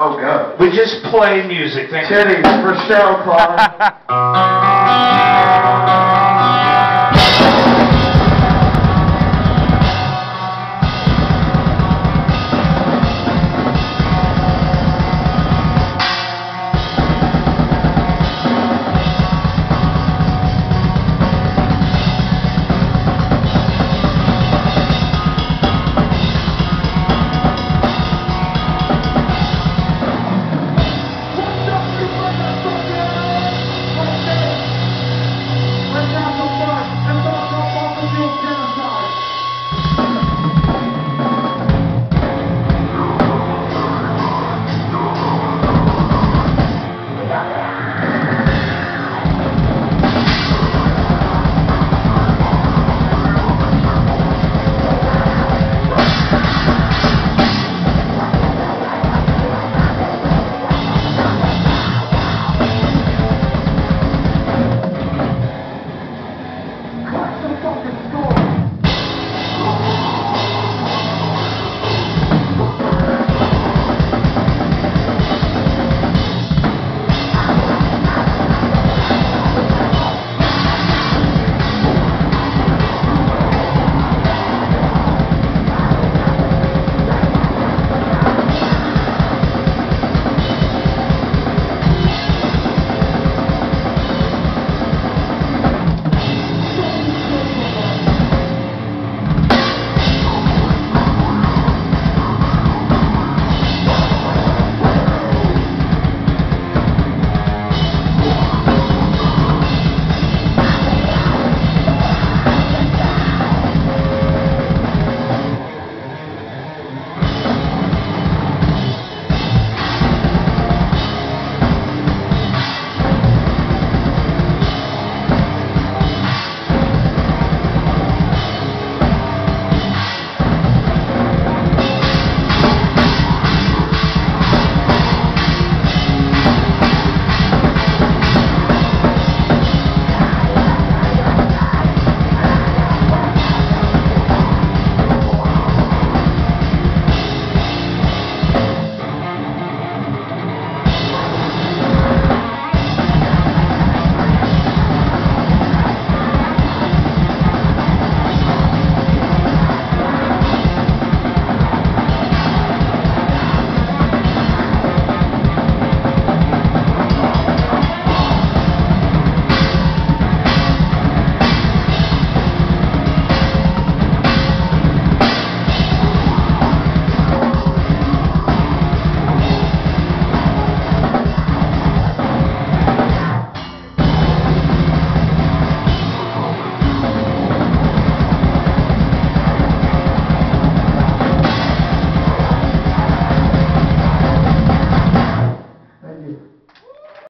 Oh, God. We just play music. Thank you. Titties for show, Claude. Drop the fire and don't drop off the Buchanan.